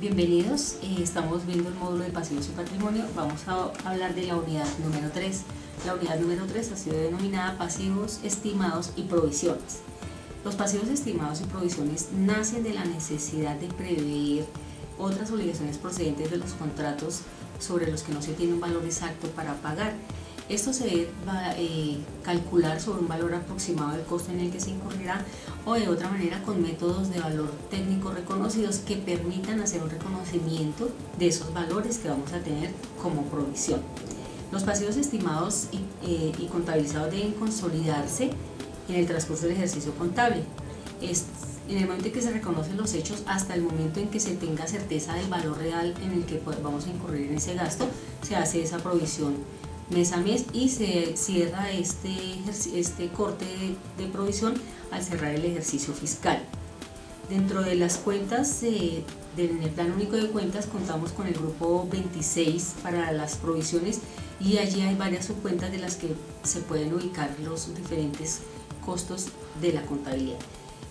Bienvenidos, eh, estamos viendo el módulo de pasivos y patrimonio. Vamos a hablar de la unidad número 3. La unidad número 3 ha sido denominada pasivos estimados y provisiones. Los pasivos estimados y provisiones nacen de la necesidad de prever otras obligaciones procedentes de los contratos sobre los que no se tiene un valor exacto para pagar esto se a eh, calcular sobre un valor aproximado del costo en el que se incurrirá o de otra manera con métodos de valor técnico reconocidos que permitan hacer un reconocimiento de esos valores que vamos a tener como provisión. Los pasivos estimados y, eh, contabilizados deben consolidarse en el transcurso del ejercicio contable. Es en el momento en que se reconocen los hechos hasta el momento en que se tenga certeza del valor real en el que vamos a incurrir en ese gasto, se hace esa provisión mes a mes y se cierra este, este corte de, provisión al cerrar el ejercicio fiscal. Dentro de las cuentas del plan único de cuentas contamos con el grupo 26 para las provisiones y allí hay varias subcuentas de las que se pueden ubicar los diferentes costos de la contabilidad.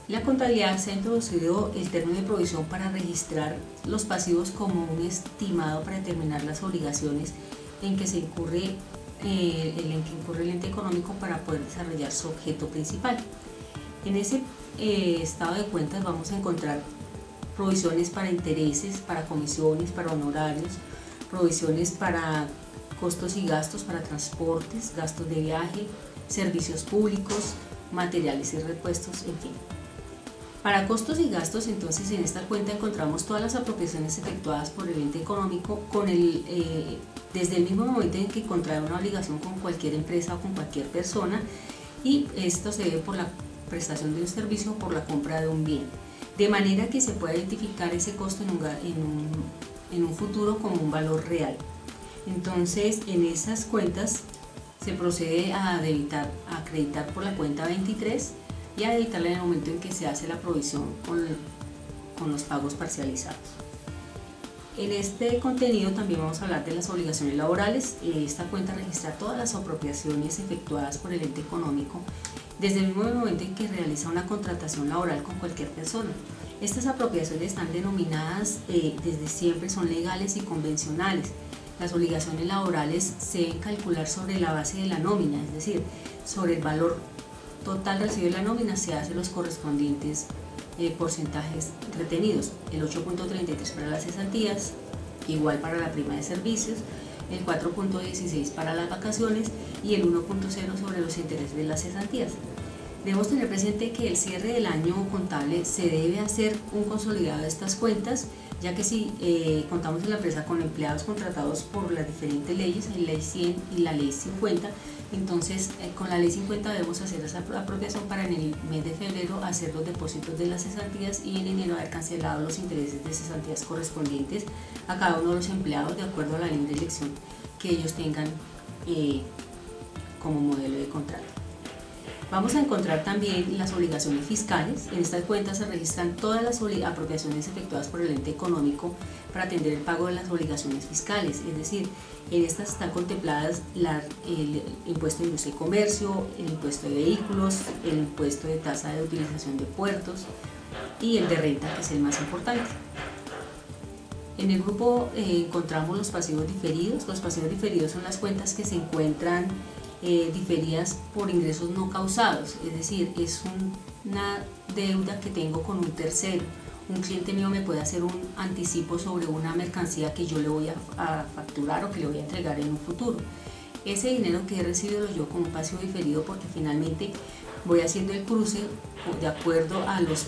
La contabilidad se ha introducido el término de provisión para registrar los pasivos como un estimado para determinar las obligaciones en que se incurre eh, el en que incurre el ente económico para poder desarrollar su objeto principal. En ese eh, estado de cuentas vamos a encontrar provisiones para intereses, para comisiones, para honorarios, provisiones para costos y gastos, para transportes, gastos de viaje, servicios públicos, materiales y repuestos, en fin. Para costos y gastos, entonces en esta cuenta encontramos todas las apropiaciones efectuadas por el ente económico con el, eh, desde el mismo momento en que contrae una obligación con cualquier empresa o con cualquier persona y esto se debe por la prestación de un servicio o por la compra de un bien. De manera que se pueda identificar ese costo en un, en un, en un futuro como un valor real. Entonces, en esas cuentas se procede a debitar, a acreditar por la cuenta 23 y a editarla en el momento en que se hace la provisión con, con los pagos parcializados. En este contenido también vamos a hablar de las obligaciones laborales. Esta cuenta registra todas las apropiaciones efectuadas por el ente económico desde el mismo momento en que realiza una contratación laboral con cualquier persona. Estas apropiaciones están denominadas eh, desde siempre, son legales y convencionales. Las obligaciones laborales se deben calcular sobre la base de la nómina, es decir, sobre el valor total recibe la nómina se hace los correspondientes eh, porcentajes retenidos, el 8.33 para las cesantías, igual para la prima de servicios, el 4.16 para las vacaciones y el 1.0 sobre los intereses de las cesantías. Debemos tener presente que el cierre del año contable se debe hacer un consolidado de estas cuentas, ya que si eh, contamos en la empresa con empleados contratados por las diferentes leyes, la ley 100 y la ley 50, entonces, eh, con la ley 50 debemos hacer esa apropiación para en el mes de febrero hacer los depósitos de las cesantías y en enero haber cancelado los intereses de cesantías correspondientes a cada uno de los empleados de acuerdo a la libre elección que ellos tengan eh, como modelo de contrato. Vamos a encontrar también las obligaciones fiscales. En estas cuentas se registran todas las apropiaciones efectuadas por el ente económico para atender el pago de las obligaciones fiscales. Es decir, en estas están contempladas el impuesto de industria y comercio, el impuesto de vehículos, el impuesto de tasa de utilización de puertos y el de renta, que es el más importante. En el grupo eh, encontramos los pasivos diferidos. Los pasivos diferidos son las cuentas que se encuentran eh, diferidas por ingresos no causados, es decir, es una deuda que tengo con un tercero. Un cliente mío me puede hacer un anticipo sobre una mercancía que yo le voy a, facturar o que le voy a entregar en un futuro. Ese dinero que he recibido lo llevo como un pasivo diferido porque finalmente voy haciendo el cruce de acuerdo a, los,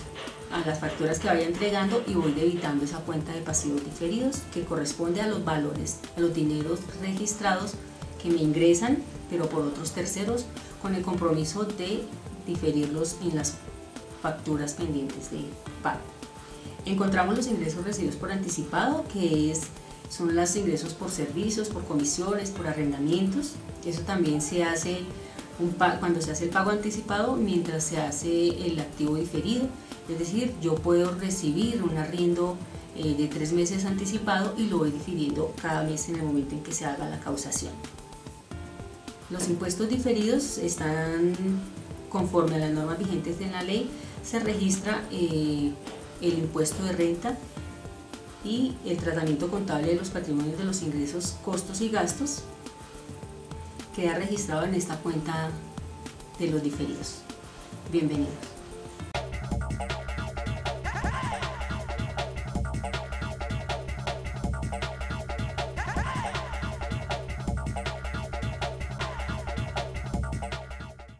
a las facturas que vaya entregando y voy debitando esa cuenta de pasivos diferidos que corresponde a los valores, a los dineros registrados que me ingresan pero por otros terceros, con el compromiso de diferirlos en las facturas pendientes de pago. Encontramos los ingresos recibidos por anticipado, que es, son los ingresos por servicios, por comisiones, por arrendamientos. Eso también se hace cuando se hace el pago anticipado mientras se hace el activo diferido. Es decir, yo puedo recibir un arriendo eh, de tres meses anticipado y lo voy difiriendo cada mes en el momento en que se haga la causación. Los impuestos diferidos están conforme a las normas vigentes en la ley, se registra eh, el impuesto de renta y el tratamiento contable de los patrimonios de los ingresos, costos y gastos queda registrado en esta cuenta de los diferidos. Bienvenidos.